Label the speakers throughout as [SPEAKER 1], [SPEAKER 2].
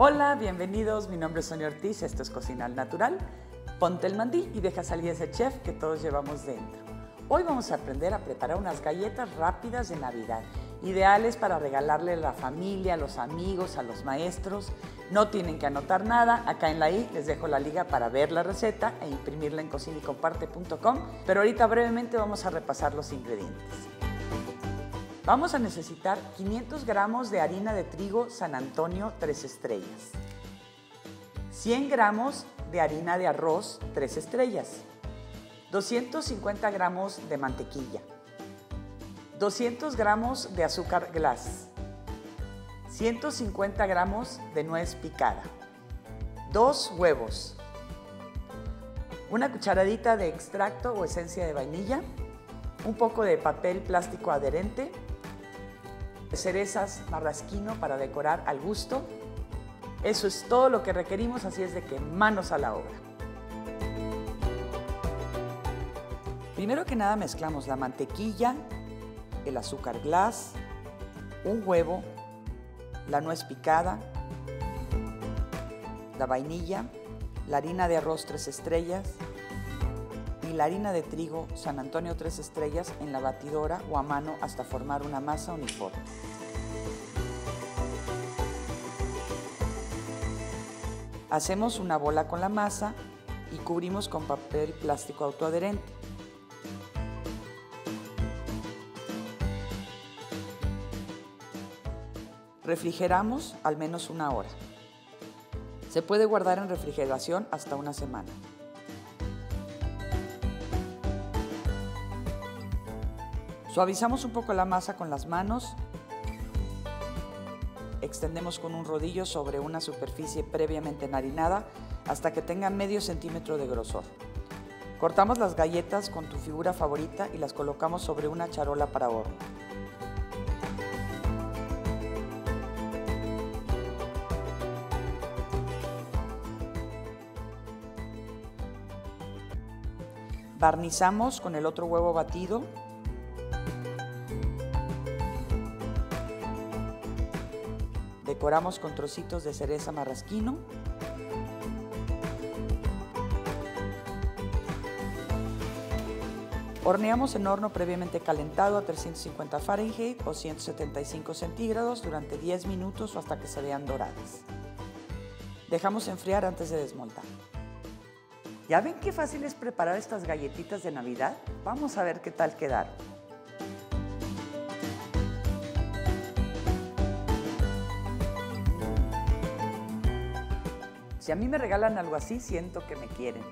[SPEAKER 1] Hola, bienvenidos. Mi nombre es Sonia Ortiz. Esto es Cocina al Natural. Ponte el mandil y deja salir ese chef que todos llevamos dentro. Hoy vamos a aprender a preparar unas galletas rápidas de Navidad, ideales para regalarle a la familia, a los amigos, a los maestros. No tienen que anotar nada. Acá en la i les dejo la liga para ver la receta e imprimirla en cocinaycomparte.com. Pero ahorita brevemente vamos a repasar los ingredientes. Vamos a necesitar 500 gramos de harina de trigo San Antonio 3 estrellas, 100 gramos de harina de arroz 3 estrellas, 250 gramos de mantequilla, 200 gramos de azúcar glass, 150 gramos de nuez picada, 2 huevos, una cucharadita de extracto o esencia de vainilla, un poco de papel plástico adherente, cerezas marrasquino para decorar al gusto. Eso es todo lo que requerimos, así es de que manos a la obra. Primero que nada mezclamos la mantequilla, el azúcar glass, un huevo, la nuez picada, la vainilla, la harina de arroz tres estrellas, y la harina de trigo San Antonio 3 estrellas en la batidora o a mano hasta formar una masa uniforme. Hacemos una bola con la masa y cubrimos con papel plástico autoadherente. Refrigeramos al menos una hora. Se puede guardar en refrigeración hasta una semana. Suavizamos un poco la masa con las manos. Extendemos con un rodillo sobre una superficie previamente enharinada hasta que tenga medio centímetro de grosor. Cortamos las galletas con tu figura favorita y las colocamos sobre una charola para horno. Barnizamos con el otro huevo batido Decoramos con trocitos de cereza marrasquino. Horneamos en horno previamente calentado a 350 Fahrenheit o 175 centígrados durante 10 minutos o hasta que se vean doradas. Dejamos enfriar antes de desmontar. ¿Ya ven qué fácil es preparar estas galletitas de Navidad? Vamos a ver qué tal quedaron. Si a mí me regalan algo así, siento que me quieren.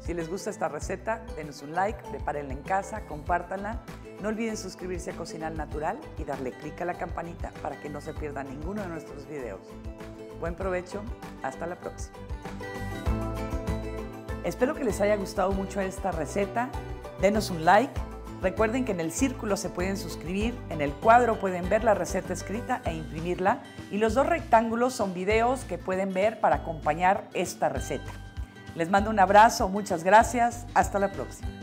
[SPEAKER 1] Si les gusta esta receta, denos un like, prepárenla en casa, compártanla. No olviden suscribirse a Cocinar Natural y darle clic a la campanita para que no se pierdan ninguno de nuestros videos. Buen provecho, hasta la próxima. Espero que les haya gustado mucho esta receta. Denos un like Recuerden que en el círculo se pueden suscribir, en el cuadro pueden ver la receta escrita e imprimirla y los dos rectángulos son videos que pueden ver para acompañar esta receta. Les mando un abrazo, muchas gracias, hasta la próxima.